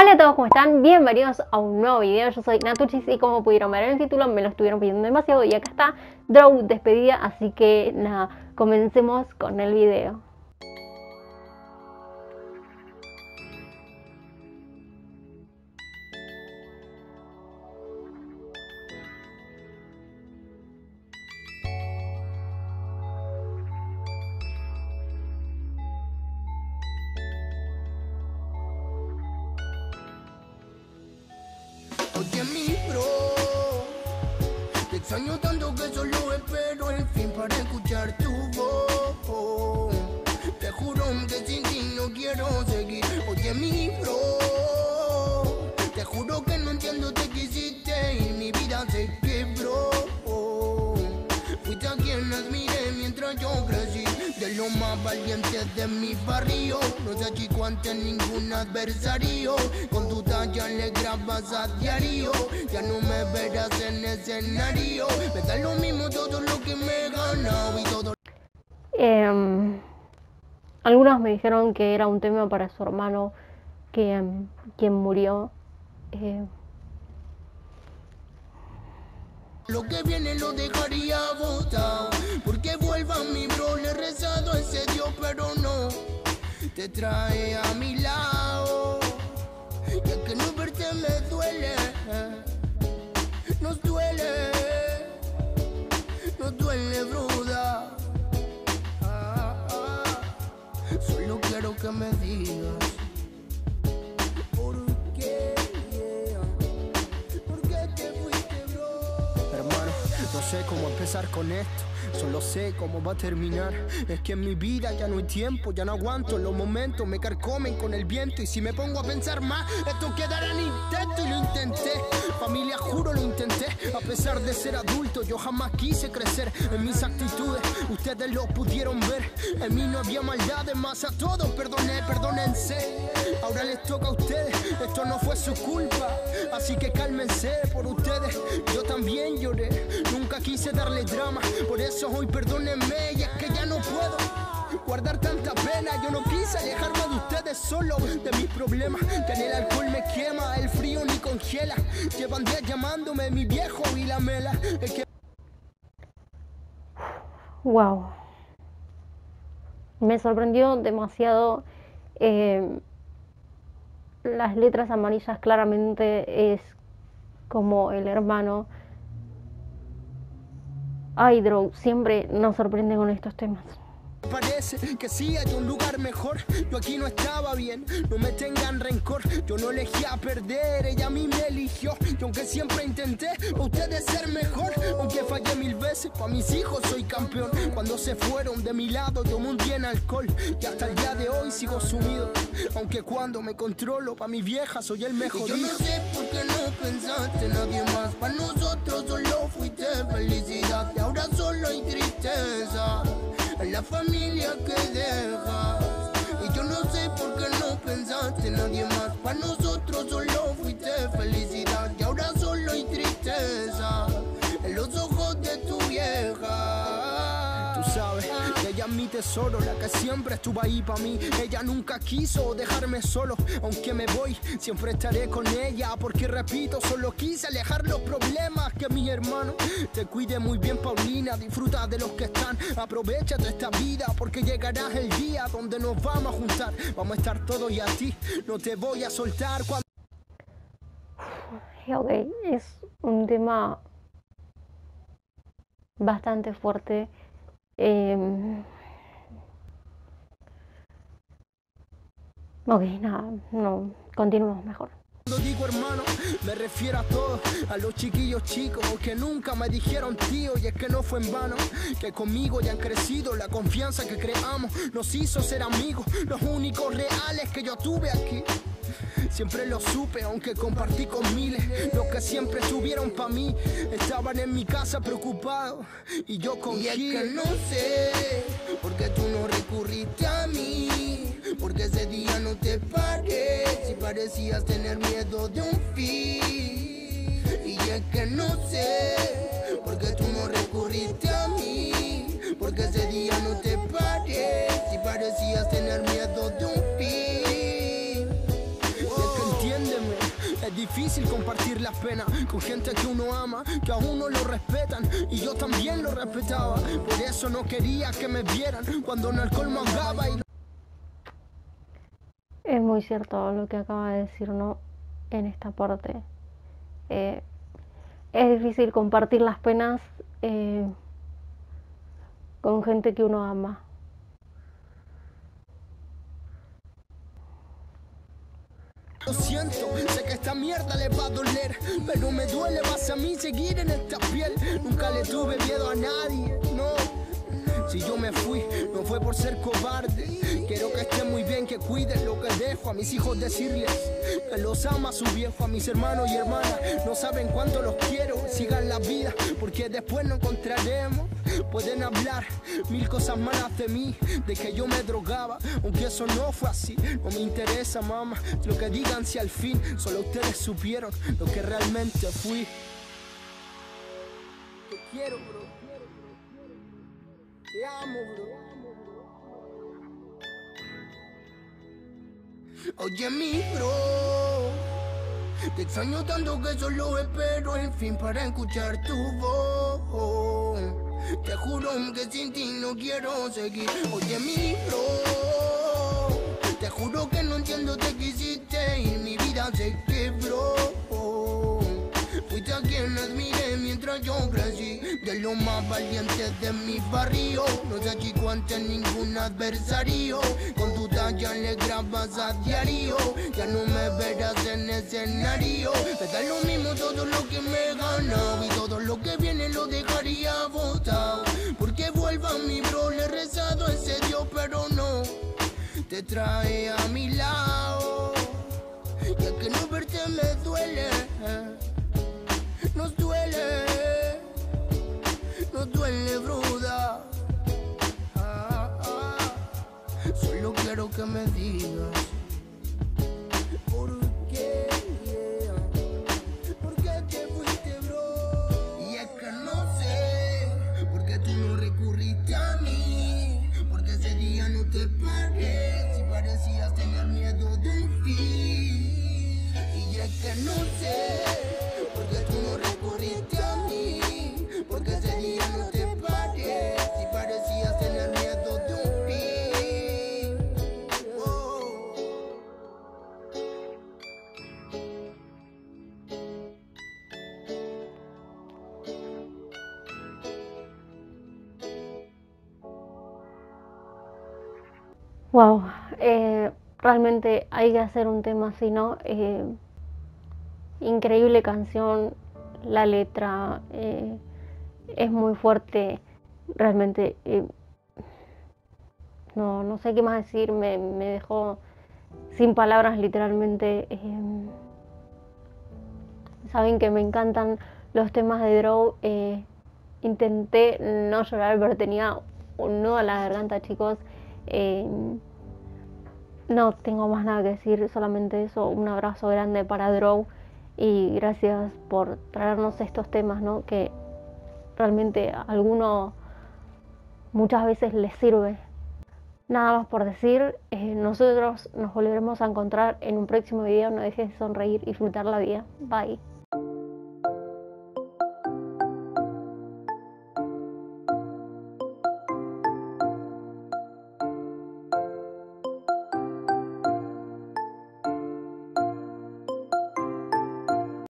Hola a todos, ¿cómo están? Bienvenidos a un nuevo video, yo soy Natuchis y como pudieron ver en el título me lo estuvieron pidiendo demasiado y acá está Drow despedida, así que nada, comencemos con el video. Oye mi bro, te extraño tanto que solo espero el fin para escuchar tu voz. Te juro que sin ti no quiero seguir. Oye mi bro, de mi barrio, no se achicó ante ningún adversario. Con tu talla le grabas a diario, ya no me verás en escenario. Me da lo mismo todo lo que me he ganado y todo. Em, algunos me dijeron que era un tema para su hermano que, em, quien murió. Eh, Lo que viene lo dejaría botado. Pero no te trae a mi lado. Y es que no verte me duele, nos duele, nos duele, bruda. Solo quiero que me digas no sé cómo empezar con esto. Solo sé cómo va a terminar. Es que en mi vida ya no hay tiempo, ya no aguanto. Los momentos me carcomen con el viento. Y si me pongo a pensar más, esto quedará en intento. Y lo intenté, familia, juro lo intenté. A pesar de ser adulto, yo jamás quise crecer. En mis actitudes, ustedes lo pudieron ver. En mí no había maldades, más a todos perdoné, perdónense. Ahora les toca a ustedes, esto no fue su culpa. Así que cálmense por ustedes. Yo también lloré, nunca quise darle drama. Por eso hoy perdónenme, y es que ya no puedo guardar tanta pena. Yo no quise alejarme de ustedes solo de mis problemas. Que en el alcohol me quema, el frío ni congela. Llevan días llamándome mi viejo y la mela. Es que wow. Me sorprendió demasiado. eh, las letras amarillas claramente es como el hermano. Ay, Drow, siempre nos sorprende con estos temas. Parece que sí hay un lugar mejor. Yo aquí no estaba bien, no me tengan rencor. Yo no elegí a perder, ella a mí me eligió. Y aunque siempre intenté, pa' ustedes ser mejor. Aunque fallé mil veces, para mis hijos soy campeón. Cuando se fueron de mi lado, yo un en alcohol. Y hasta el día de hoy sigo sumido. Aunque cuando me controlo, para mi vieja soy el mejor. Y yo no sé por qué no pensaste en nadie más. Para nosotros la familia que dejas. Y yo no sé por qué no pensaste en nadie más. Para nosotros solo fuiste felicidad. Y ahora solo hay tristeza. En los ojos de tu vieja. Tú sabes, ella es mi tesoro, la que siempre estuvo ahí para mí. Ella nunca quiso dejarme solo, aunque me voy, siempre estaré con ella. Porque repito, solo quise alejar los problemas. Que mi hermano te cuide muy bien, Paulina. Disfruta de los que están, aprovecha de esta vida. Porque llegará el día donde nos vamos a juntar. Vamos a estar todos y a ti no te voy a soltar. Cuando es un tema bastante fuerte. Em, ok, nada, no, continuemos mejor. Cuando digo hermano, me refiero a todos, a los chiquillos chicos que nunca me dijeron tío y es que no fue en vano, que conmigo ya han crecido, la confianza que creamos nos hizo ser amigos, los únicos reales que yo tuve aquí. Siempre lo supe, aunque compartí con miles. Los que siempre estuvieron para mí estaban en mi casa preocupados. Y yo con Y es que no sé por qué tú no recurriste a mí. Porque ese día no te paré. Si parecías tener miedo de un fin. Y es que no sé por qué tú no recurriste a mí. Porque ese día no te paré. Si parecías tener miedo de un fin. Difícil compartir las penas con gente que uno ama, que a uno lo respetan y yo también lo respetaba. Por eso no quería que me vieran cuando en alcohol mangaba y Es muy cierto lo que acaba de decir, ¿no? En esta parte. Eh, es difícil compartir las penas eh, con gente que uno ama. Lo siento, esta mierda le va a doler, pero me duele más a mí seguir en esta piel. Nunca le tuve miedo a nadie. Si yo me fui, no fue por ser cobarde. Quiero que estén muy bien, que cuiden lo que dejo a mis hijos decirles que los ama su viejo, a mis hermanos y hermanas. No saben cuánto los quiero, sigan la vida, porque después nos encontraremos. Pueden hablar mil cosas malas de mí, de que yo me drogaba, aunque eso no fue así. No me interesa, mamá, lo que digan si al fin solo ustedes supieron lo que realmente fui. Oye mi bro, te extraño tanto que solo espero el fin para escuchar tu voz. Te juro que sin ti no quiero seguir. Oye mi bro, te juro que no los más valientes de mi barrio. No se achicó ante ningún adversario. Con tu talla le grabas a diario. Ya no me verás en escenario. Me da lo mismo todo lo que me he ganado. Y todo lo que viene lo dejaría botado. Porque vuelva mi bro, le he rezado ese Dios pero no. Te trae a mi lado. Y es que no verte me duele quiero Wow, eh, realmente hay que hacer un tema así, ¿no? Eh, increíble canción, la letra eh, es muy fuerte, realmente. no, no sé qué más decir, me, me dejó sin palabras literalmente. saben que me encantan los temas de Drow. eh, intenté no llorar, pero tenía un nudo a la garganta, chicos. No tengo más nada que decir, solamente eso. Un abrazo grande para Drow y gracias por traernos estos temas, ¿no? Que realmente a alguno muchas veces les sirve. Nada más por decir, eh, nosotros nos volveremos a encontrar en un próximo video. No dejes de sonreír y disfrutar la vida. Bye.